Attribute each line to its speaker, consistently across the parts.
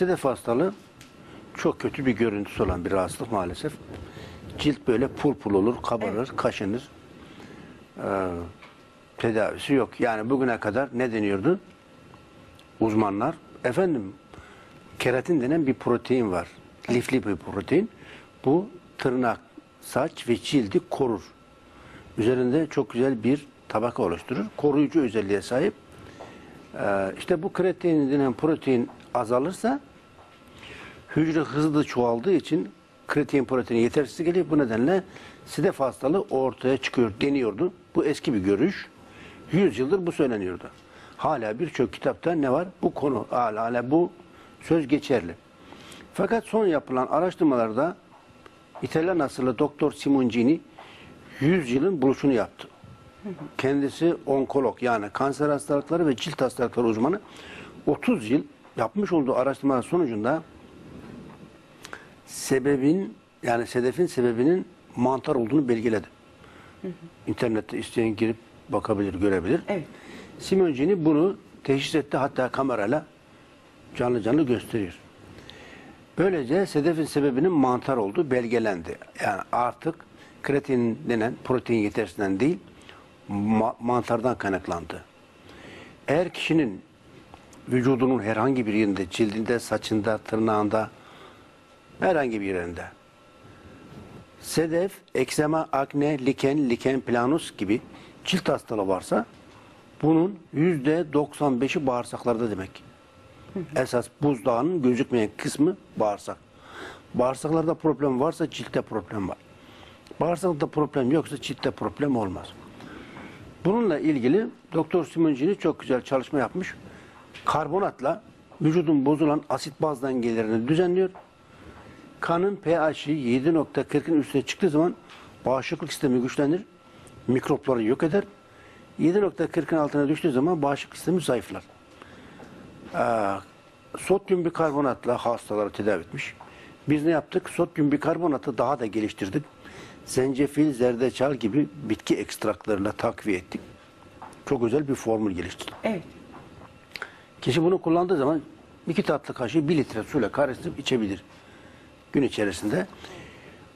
Speaker 1: sedef hastalığı çok kötü bir görüntüsü olan bir rahatsızlık maalesef. Cilt böyle pul pul olur, kabarır, kaşınır. Ee, tedavisi yok. Yani bugüne kadar ne deniyordu? Uzmanlar, efendim keratin denen bir protein var. Lifli bir protein. Bu tırnak, saç ve cildi korur. Üzerinde çok güzel bir tabaka oluşturur. Koruyucu özelliğe sahip. Ee, işte bu kreatin denen protein azalırsa hücre hızlı çoğaldığı için kreatin proteini yetersiz geliyor. Bu nedenle sidef hastalığı ortaya çıkıyor deniyordu. Bu eski bir görüş. 100 yıldır bu söyleniyordu. Hala birçok kitapta ne var? Bu konu hala, hala bu söz geçerli. Fakat son yapılan araştırmalarda İtalyan asıllı Doktor Simoncini 100 yılın buluşunu yaptı. Kendisi onkolog yani kanser hastalıkları ve cilt hastalıkları uzmanı 30 yıl yapmış olduğu araştırmalar sonucunda sebebin yani sedefin sebebinin mantar olduğunu belgeledi. İnternette isteyen girip bakabilir, görebilir.
Speaker 2: Evet.
Speaker 1: Simoncini bunu teşhis etti hatta kamerayla canlı canlı gösteriyor. Böylece sedefin sebebinin mantar olduğu belgelendi. Yani artık kreatin denen protein yetersinden değil, ma- mantardan kaynaklandı. Eğer kişinin vücudunun herhangi bir yerinde, cildinde, saçında, tırnağında, herhangi bir yerinde sedef, eksema, akne, liken, liken planus gibi cilt hastalığı varsa bunun yüzde 95'i bağırsaklarda demek. Esas buzdağının gözükmeyen kısmı bağırsak. Bağırsaklarda problem varsa ciltte problem var. Bağırsakta problem yoksa ciltte problem olmaz. Bununla ilgili Doktor Simoncini çok güzel çalışma yapmış. Karbonatla vücudun bozulan asit baz dengelerini düzenliyor. Kanın pH'i 7.40'ın üstüne çıktığı zaman bağışıklık sistemi güçlenir. Mikropları yok eder. 7.40'ın altına düştüğü zaman bağışıklık sistemi zayıflar. Ee, sodyum bikarbonatla hastaları tedavi etmiş. Biz ne yaptık? Sodyum bikarbonatı daha da geliştirdik. Zencefil, zerdeçal gibi bitki ekstraklarıyla takviye ettik. Çok özel bir formül geliştirdik.
Speaker 2: Evet.
Speaker 1: Kişi bunu kullandığı zaman iki tatlı kaşığı bir litre suyla karıştırıp içebilir gün içerisinde.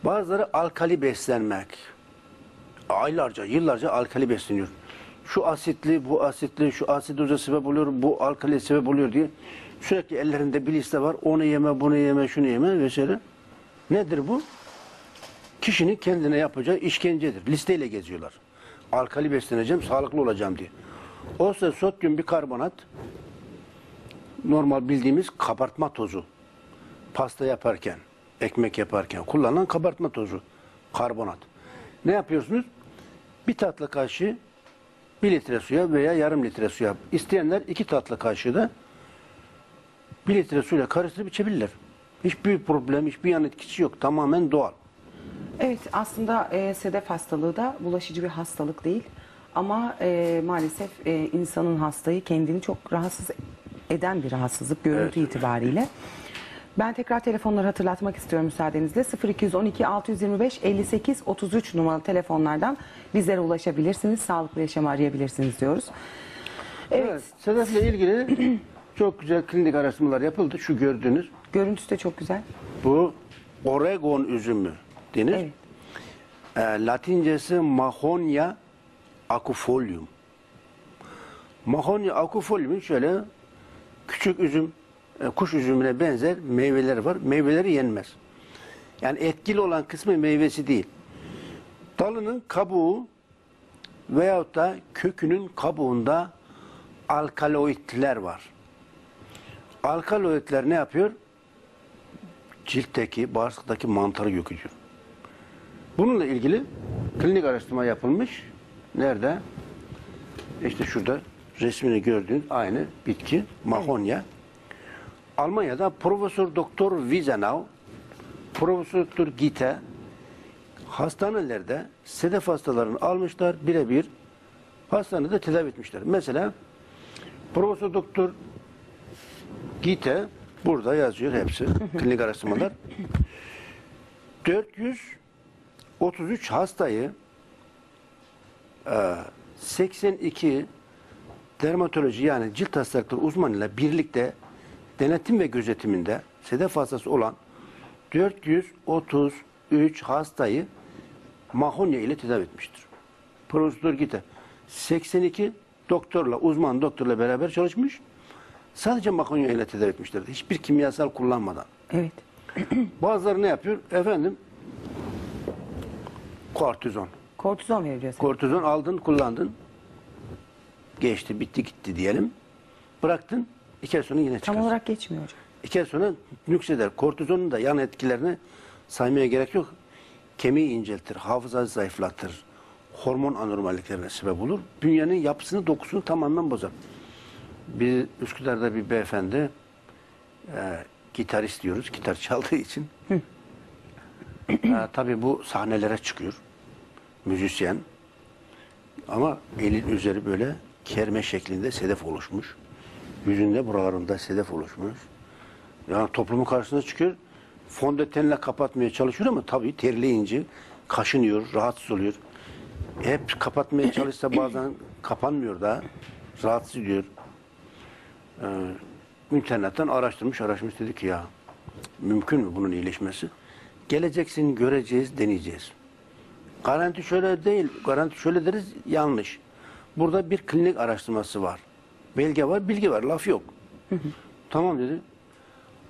Speaker 1: Bazıları alkali beslenmek. Aylarca, yıllarca alkali besleniyor. Şu asitli, bu asitli, şu asidoza sebep oluyor, bu alkali sebep oluyor diye sürekli ellerinde bir liste var. Onu yeme, bunu yeme, şunu yeme vesaire. Nedir bu? Kişinin kendine yapacağı işkencedir. Listeyle geziyorlar. Alkali besleneceğim, sağlıklı olacağım diye. Oysa sodyum bikarbonat normal bildiğimiz kabartma tozu. Pasta yaparken, ekmek yaparken kullanılan kabartma tozu. Karbonat. Ne yapıyorsunuz? Bir tatlı kaşığı bir litre suya veya yarım litre suya. İsteyenler iki tatlı kaşığı da bir litre suyla karıştırıp içebilirler. Hiçbir problem, hiçbir yan etkisi yok. Tamamen doğal.
Speaker 2: Evet aslında e, sedef hastalığı da bulaşıcı bir hastalık değil. Ama e, maalesef e, insanın hastayı kendini çok rahatsız eden bir rahatsızlık görüntü itibariyle. Ben tekrar telefonları hatırlatmak istiyorum müsaadenizle. 0212 625 58 33 numaralı telefonlardan bizlere ulaşabilirsiniz. Sağlıklı yaşamı arayabilirsiniz diyoruz. Evet.
Speaker 1: Evet. Sedefle ilgili çok güzel klinik araştırmalar yapıldı. Şu gördüğünüz
Speaker 2: Görüntüsü de çok güzel.
Speaker 1: bu Oregon üzümü denir.
Speaker 2: Evet.
Speaker 1: E, Latincesi Mahonia acufolium. Mahonia acufolium'un şöyle küçük üzüm, kuş üzümüne benzer meyveleri var. Meyveleri yenmez. Yani etkili olan kısmı meyvesi değil. Dalının kabuğu veyahut da kökünün kabuğunda alkaloidler var. Alkaloidler ne yapıyor? Ciltteki, bağırsaktaki mantarı yok ediyor. Bununla ilgili klinik araştırma yapılmış. Nerede? İşte şurada resmini gördüğünüz aynı bitki, mahonya. Almanya'da Profesör Doktor Wiesenau, Profesör Doktor Gite hastanelerde sedef hastalarını almışlar birebir hastanede tedavi etmişler. Mesela Profesör Doktor Gite burada yazıyor hepsi klinik araştırmalar. 433 hastayı e, 82 dermatoloji yani cilt hastalıkları uzmanıyla birlikte denetim ve gözetiminde sedef hastası olan 433 hastayı mahonya ile tedavi etmiştir. Prosedür gite 82 doktorla, uzman doktorla beraber çalışmış. Sadece mahonya ile tedavi etmiştir. Hiçbir kimyasal kullanmadan.
Speaker 2: Evet.
Speaker 1: Bazıları ne yapıyor? Efendim kortizon.
Speaker 2: Kortizon veriliyor. size.
Speaker 1: Kortizon aldın, kullandın. Geçti, bitti, gitti diyelim. Bıraktın, iki ay sonra yine
Speaker 2: Tam
Speaker 1: çıkarsın.
Speaker 2: olarak geçmiyor hocam.
Speaker 1: İki ay sonra nükseder. Kortizonun da yan etkilerini saymaya gerek yok. Kemiği inceltir, hafızayı zayıflatır, hormon anormalliklerine sebep olur. Bünyenin yapısını, dokusunu tamamen bozar. Bir Üsküdar'da bir beyefendi e, gitarist diyoruz, gitar çaldığı için. e, tabii bu sahnelere çıkıyor. Müzisyen. Ama elin üzeri böyle kerme şeklinde sedef oluşmuş. Yüzünde buralarında sedef oluşmuş. Yani toplumun karşısına çıkıyor. Fondötenle kapatmaya çalışıyor ama tabii terleyince kaşınıyor, rahatsız oluyor. Hep kapatmaya çalışsa bazen kapanmıyor da rahatsız ediyor. Ee, internetten araştırmış, araştırmış dedi ki ya mümkün mü bunun iyileşmesi? Geleceksin, göreceğiz, deneyeceğiz. Garanti şöyle değil, garanti şöyle deriz yanlış. Burada bir klinik araştırması var. Belge var, bilgi var, laf yok. tamam dedi.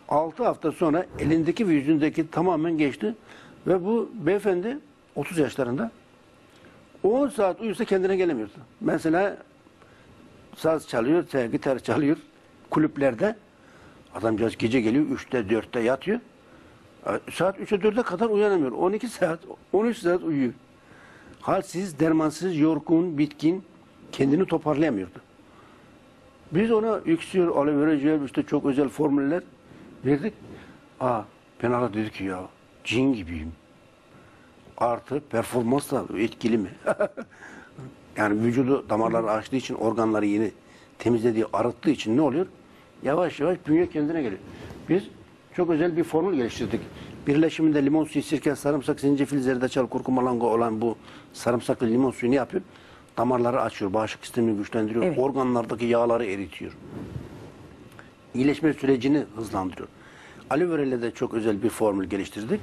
Speaker 1: 6 hafta sonra elindeki ve yüzündeki tamamen geçti. Ve bu beyefendi 30 yaşlarında 10 saat uyusa kendine gelemiyordu. Mesela saz çalıyor, gitar çalıyor kulüplerde. Adamcağız gece geliyor 3'te 4'te yatıyor. E, Saat 3'e 4'e kadar uyanamıyor. 12 saat, 13 saat uyuyor. Halsiz, dermansız, yorgun, bitkin, kendini toparlayamıyordu. Biz ona iksir, aloe vera jel, işte çok özel formüller verdik. Aa, Penala dedi ki ya cin gibiyim. Artı performans da etkili mi? yani vücudu damarları açtığı için organları yeni temizlediği, arıttığı için ne oluyor? Yavaş yavaş bünye kendine geliyor. Biz çok özel bir formül geliştirdik. Birleşiminde limon suyu, sirke, sarımsak, zencefil, zerdeçal, kurkuma, olan bu sarımsaklı limon suyu ne yapıyor? Damarları açıyor, bağışıklık sistemini güçlendiriyor,
Speaker 2: Evet.
Speaker 1: organlardaki yağları eritiyor iyileşme sürecini hızlandırıyor. Aloe vera ile de çok özel bir formül geliştirdik.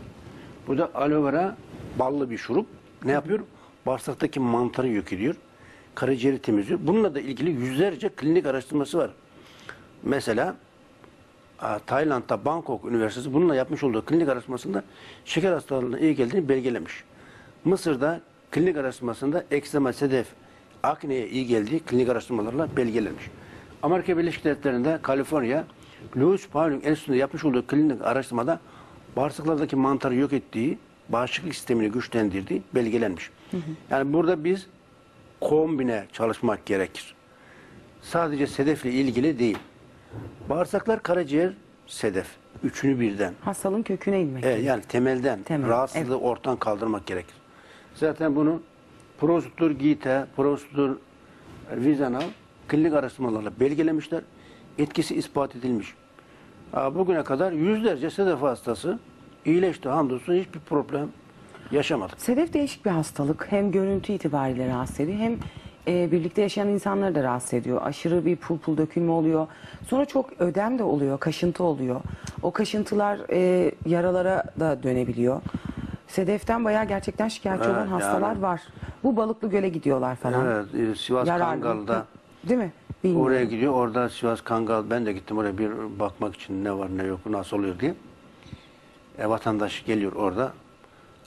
Speaker 1: Bu da aloe vera ballı bir şurup. Ne yapıyor? Bağırsaktaki mantarı yok ediyor. Karaciğeri temizliyor. Bununla da ilgili yüzlerce klinik araştırması var. Mesela Tayland'da Bangkok Üniversitesi bununla yapmış olduğu klinik araştırmasında şeker hastalığına iyi geldiğini belgelemiş. Mısır'da klinik araştırmasında eksema, sedef, akneye iyi geldiği klinik araştırmalarla belgelenmiş. Amerika Birleşik Devletleri'nde Kaliforniya Louis Pauling Enstitüsü'nde yapmış olduğu klinik araştırmada bağırsaklardaki mantarı yok ettiği, bağışıklık sistemini güçlendirdiği belgelenmiş. Yani burada biz kombine çalışmak gerekir. Sadece sedefle ilgili değil. Bağırsaklar, karaciğer, sedef. Üçünü birden.
Speaker 2: Hastalığın köküne inmek.
Speaker 1: Evet, yani temelden
Speaker 2: Temel,
Speaker 1: rahatsızlığı ortadan kaldırmak gerekir. Zaten bunu Prosutur Gite, Prosutur Vizanal klinik araştırmalarla belgelemişler. Etkisi ispat edilmiş. Bugüne kadar yüzlerce sedef hastası iyileşti hamdolsun hiçbir problem yaşamadık.
Speaker 2: Sedef değişik bir hastalık. Hem görüntü itibariyle rahatsız ediyor hem e, birlikte yaşayan insanları da rahatsız ediyor. Aşırı bir pul pul dökülme oluyor. Sonra çok ödem de oluyor, kaşıntı oluyor. O kaşıntılar e, yaralara da dönebiliyor. Sedeften bayağı gerçekten şikayetçi
Speaker 1: Evet,
Speaker 2: olan hastalar
Speaker 1: yani.
Speaker 2: var. Bu Balıklı Göl'e gidiyorlar falan.
Speaker 1: Evet, e, Sivas
Speaker 2: Yararlı.
Speaker 1: Kangal'da
Speaker 2: Değil mi? Bilmiyorum.
Speaker 1: oraya gidiyor. Orada Sivas Kangal ben de gittim oraya bir bakmak için ne var ne yok nasıl oluyor diye. E, vatandaş geliyor orada.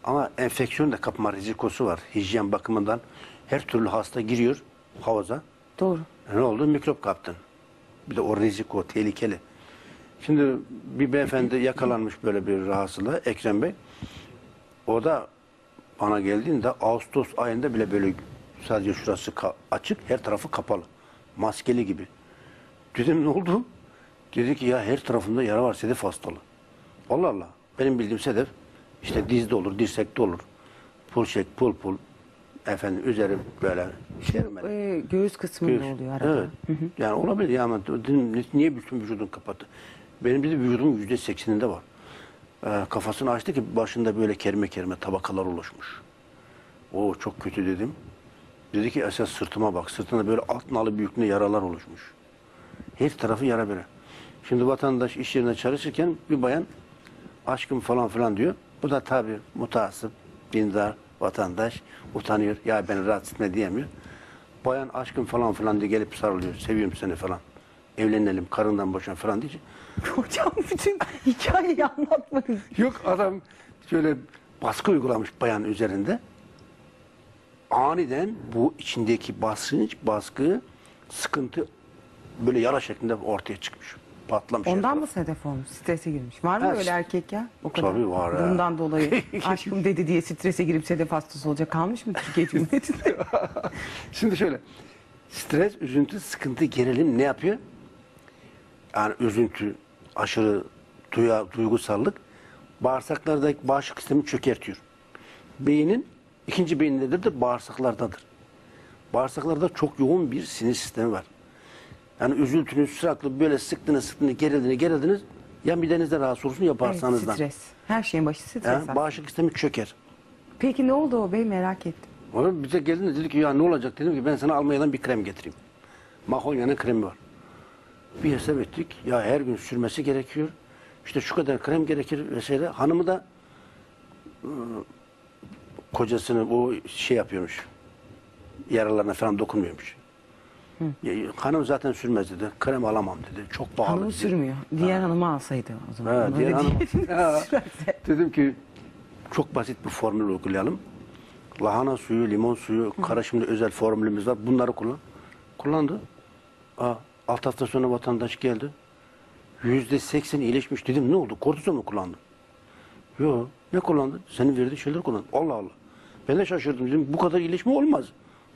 Speaker 1: Ama enfeksiyon da kapma rizikosu var. Hijyen bakımından her türlü hasta giriyor havuza.
Speaker 2: Doğru.
Speaker 1: E, ne oldu? Mikrop kaptın. Bir de o riziko tehlikeli. Şimdi bir beyefendi yakalanmış böyle bir rahatsızlığa Ekrem Bey. O da bana geldiğinde Ağustos ayında bile böyle sadece şurası açık, her tarafı kapalı. Maskeli gibi. Dedim ne oldu? Dedi ki ya her tarafında yara var sedef hastalığı. Allah Allah. Benim bildiğim sedef işte dizde olur, dirsekte olur. Pul şek, pul pul. Efendim üzeri böyle şermeli.
Speaker 2: E, göğüs kısmında
Speaker 1: Göğüs.
Speaker 2: oluyor arada.
Speaker 1: Evet. Yani olabilir ya ama dedim, niye bütün vücudun kapattı? Benim bir de vücudumun yüzde sekseninde var. Ee, kafasını açtı ki başında böyle kerme kerme tabakalar oluşmuş. O çok kötü dedim. Dedi ki esas sırtıma bak. Sırtında böyle alt nalı büyüklüğünde yaralar oluşmuş. Her tarafı yara böyle. Şimdi vatandaş iş yerine çalışırken bir bayan aşkım falan filan diyor. Bu da tabii mutasip, dindar vatandaş utanıyor. Ya beni rahatsız etme diyemiyor. Bayan aşkım falan filan diye gelip sarılıyor. Seviyorum seni falan. Evlenelim, karından boşan falan diyecek.
Speaker 2: Hocam bütün hikayeyi anlatmayın.
Speaker 1: Yok adam şöyle baskı uygulamış bayan üzerinde. Aniden bu içindeki basınç, baskı, sıkıntı böyle yara şeklinde ortaya çıkmış. Patlamış.
Speaker 2: Ondan mı sedef olmuş? Strese girmiş. Var mı
Speaker 1: Ha,
Speaker 2: öyle erkek ya? O kadar.
Speaker 1: Tabii var ya.
Speaker 2: Bundan dolayı aşkım dedi diye strese girip sedef hastası olacak kalmış mı Türkiye Cumhuriyeti'nde?
Speaker 1: Şimdi şöyle. Stres, üzüntü, sıkıntı, gerilim ne yapıyor? Yani üzüntü, aşırı duya, duygusallık bağırsaklardaki bağışıklık sistemi çökertiyor. Beynin ikinci beyin nedir de bağırsaklardadır. Bağırsaklarda çok yoğun bir sinir sistemi var. Yani üzüntünüz sürekli böyle sıktınız, sıktınız, gerildiniz, gerildiniz. Ya midenizde rahatsız olursun ya
Speaker 2: evet,
Speaker 1: bağırsağınızdan.
Speaker 2: stres. Her şeyin başı stres.
Speaker 1: Ya,
Speaker 2: aslında.
Speaker 1: bağışıklık sistemi çöker.
Speaker 2: Peki ne oldu o bey merak ettim.
Speaker 1: Sonra bize geldi dedi ki ya ne olacak dedim ki ben sana Almanya'dan bir krem getireyim. Mahonya'nın kremi var. Bir hesap ettik. Ya her gün sürmesi gerekiyor. İşte şu kadar krem gerekir vesaire. Hanımı da ıı, kocasını o şey yapıyormuş. Yaralarına falan dokunmuyormuş. Ya, hanım zaten sürmez dedi. Krem alamam dedi. Çok pahalı
Speaker 2: Hanımı
Speaker 1: dedi.
Speaker 2: sürmüyor. Diğer hanımı alsaydı o zaman.
Speaker 1: Ha, diğer hanım. Ha, dedim ki çok basit bir formül uygulayalım. Lahana suyu, limon suyu, karışımlı özel formülümüz var. Bunları kullan. Kullandı. Aa, alt hafta sonra vatandaş geldi. Yüzde seksen iyileşmiş. Dedim ne oldu? Kortizon mu kullandın? Yok. Ne kullandın? Senin verdiğin şeyleri kullandın. Allah Allah. Ben de şaşırdım. Dedim bu kadar iyileşme olmaz.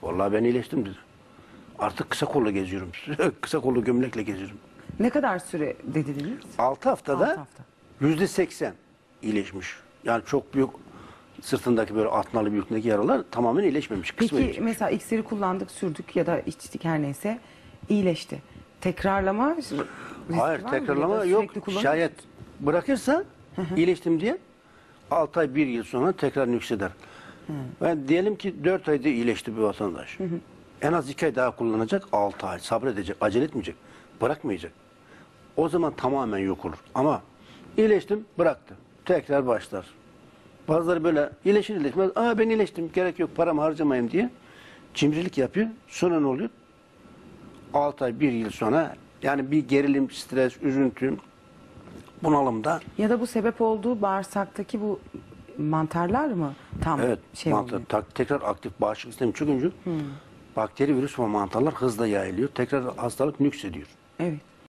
Speaker 1: Vallahi ben iyileştim dedi. Artık kısa kollu geziyorum. kısa kollu gömlekle geziyorum.
Speaker 2: Ne kadar süre dediniz?
Speaker 1: 6 haftada
Speaker 2: Altı hafta.
Speaker 1: yüzde seksen iyileşmiş. Yani çok büyük sırtındaki böyle atnalı büyüklüğündeki yaralar tamamen iyileşmemiş.
Speaker 2: Peki
Speaker 1: iyileşmiş.
Speaker 2: mesela iksiri kullandık, sürdük ya da içtik her neyse iyileşti. Tekrarlama riski
Speaker 1: Hayır
Speaker 2: var mı? Ya
Speaker 1: tekrarlama
Speaker 2: da
Speaker 1: yok.
Speaker 2: sürekli
Speaker 1: Şayet bırakırsa iyileştim diye 6 ay 1 yıl sonra tekrar nükseder. Ben diyelim ki 4 ayda iyileşti bir vatandaş. En az 2 ay daha kullanacak 6 ay sabredecek acele etmeyecek bırakmayacak. O zaman tamamen yok olur. Ama iyileştim bıraktı. Tekrar başlar. Bazıları böyle iyileşir iyileşmez. Aa ben iyileştim gerek yok paramı harcamayayım diye cimrilik yapıyor. Sonra ne oluyor? 6 ay 1 yıl sonra yani bir gerilim, stres, üzüntü, bunalımda
Speaker 2: Ya da bu sebep olduğu bağırsaktaki bu mantarlar mı tam
Speaker 1: evet
Speaker 2: şey
Speaker 1: mantar, tak- tekrar aktif bağışıklık sistemi çökünce bakteri, virüs ve mantarlar hızla yayılıyor. Tekrar hastalık nüksediyor.
Speaker 2: Evet.